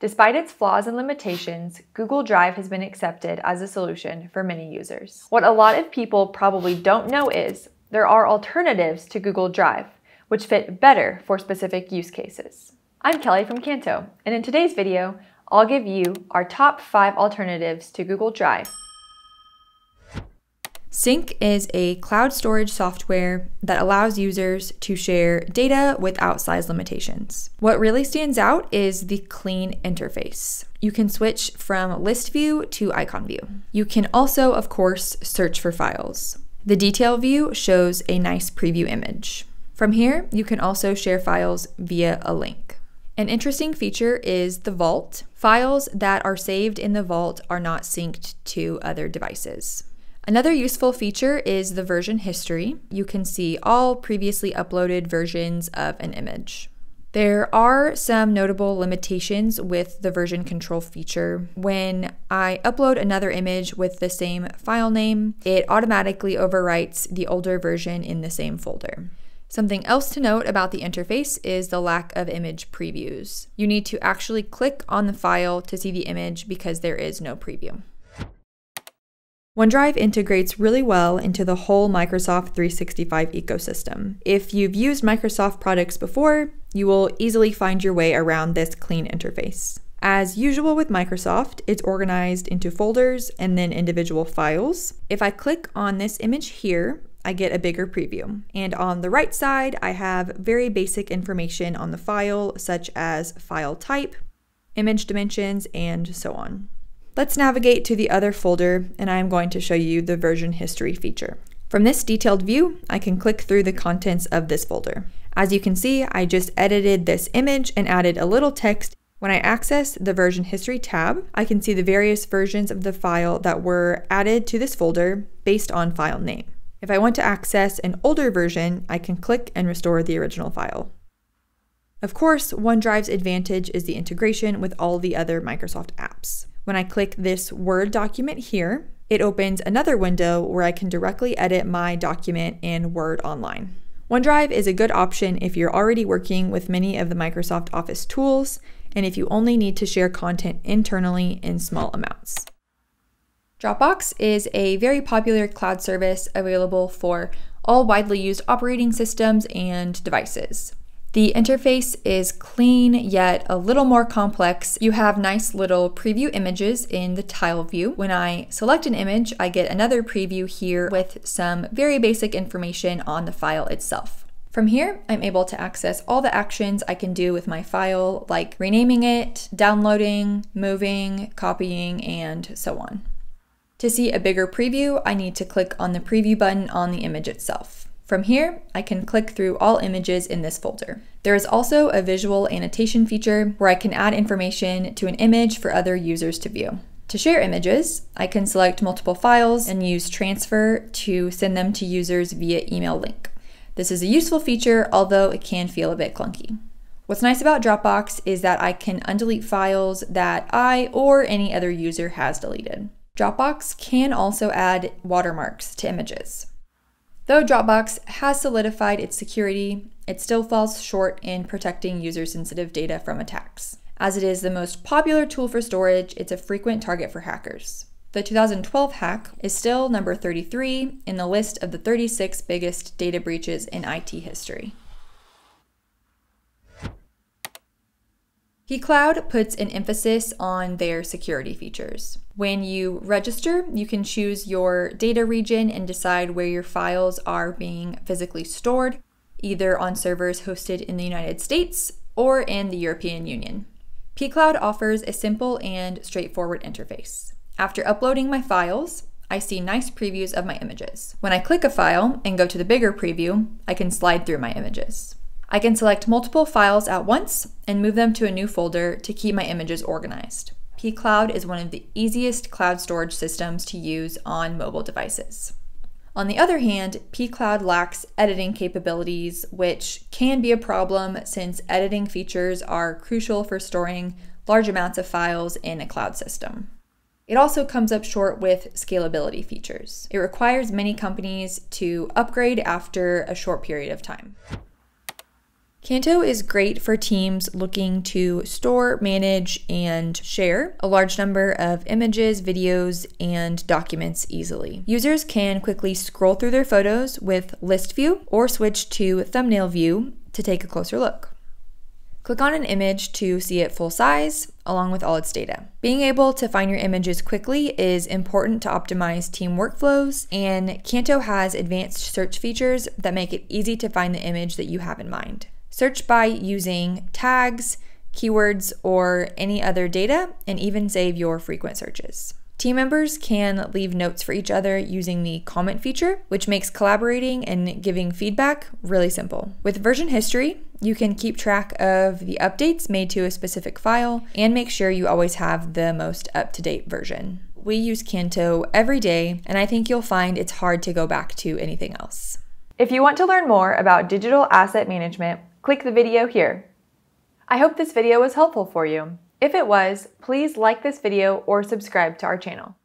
Despite its flaws and limitations, Google Drive has been accepted as a solution for many users. What a lot of people probably don't know is there are alternatives to Google Drive, which fit better for specific use cases. I'm Kelly from Canto, and in today's video, I'll give you our top five alternatives to Google Drive Sync is a cloud storage software that allows users to share data without size limitations. What really stands out is the clean interface. You can switch from list view to icon view. You can also, of course, search for files. The detail view shows a nice preview image. From here, you can also share files via a link. An interesting feature is the vault. Files that are saved in the vault are not synced to other devices. Another useful feature is the version history. You can see all previously uploaded versions of an image. There are some notable limitations with the version control feature. When I upload another image with the same file name, it automatically overwrites the older version in the same folder. Something else to note about the interface is the lack of image previews. You need to actually click on the file to see the image because there is no preview. OneDrive integrates really well into the whole Microsoft 365 ecosystem. If you've used Microsoft products before, you will easily find your way around this clean interface. As usual with Microsoft, it's organized into folders and then individual files. If I click on this image here, I get a bigger preview. And on the right side, I have very basic information on the file, such as file type, image dimensions, and so on. Let's navigate to the other folder and I am going to show you the version history feature. From this detailed view, I can click through the contents of this folder. As you can see, I just edited this image and added a little text. When I access the version history tab, I can see the various versions of the file that were added to this folder based on file name. If I want to access an older version, I can click and restore the original file. Of course, OneDrive's advantage is the integration with all the other Microsoft apps. When I click this Word document here, it opens another window where I can directly edit my document in Word Online. OneDrive is a good option if you're already working with many of the Microsoft Office tools and if you only need to share content internally in small amounts. Dropbox is a very popular cloud service available for all widely used operating systems and devices. The interface is clean yet a little more complex. You have nice little preview images in the tile view. When I select an image, I get another preview here with some very basic information on the file itself. From here, I'm able to access all the actions I can do with my file, like renaming it, downloading, moving, copying, and so on. To see a bigger preview, I need to click on the preview button on the image itself. From here, I can click through all images in this folder. There is also a visual annotation feature where I can add information to an image for other users to view. To share images, I can select multiple files and use transfer to send them to users via email link. This is a useful feature, although it can feel a bit clunky. What's nice about Dropbox is that I can undelete files that I or any other user has deleted. Dropbox can also add watermarks to images. Though Dropbox has solidified its security, it still falls short in protecting user sensitive data from attacks. As it is the most popular tool for storage, it's a frequent target for hackers. The 2012 hack is still number 33 in the list of the 36 biggest data breaches in IT history. pCloud puts an emphasis on their security features. When you register, you can choose your data region and decide where your files are being physically stored, either on servers hosted in the United States or in the European Union. pCloud offers a simple and straightforward interface. After uploading my files, I see nice previews of my images. When I click a file and go to the bigger preview, I can slide through my images. I can select multiple files at once and move them to a new folder to keep my images organized. pCloud is one of the easiest cloud storage systems to use on mobile devices. On the other hand, pCloud lacks editing capabilities, which can be a problem since editing features are crucial for storing large amounts of files in a cloud system. It also comes up short with scalability features. It requires many companies to upgrade after a short period of time. Canto is great for teams looking to store, manage, and share a large number of images, videos, and documents easily. Users can quickly scroll through their photos with list view or switch to thumbnail view to take a closer look. Click on an image to see it full size, along with all its data. Being able to find your images quickly is important to optimize team workflows, and Canto has advanced search features that make it easy to find the image that you have in mind. Search by using tags, keywords, or any other data, and even save your frequent searches. Team members can leave notes for each other using the comment feature, which makes collaborating and giving feedback really simple. With version history, you can keep track of the updates made to a specific file and make sure you always have the most up to date version. We use Canto every day, and I think you'll find it's hard to go back to anything else. If you want to learn more about digital asset management, click the video here. I hope this video was helpful for you. If it was, please like this video or subscribe to our channel.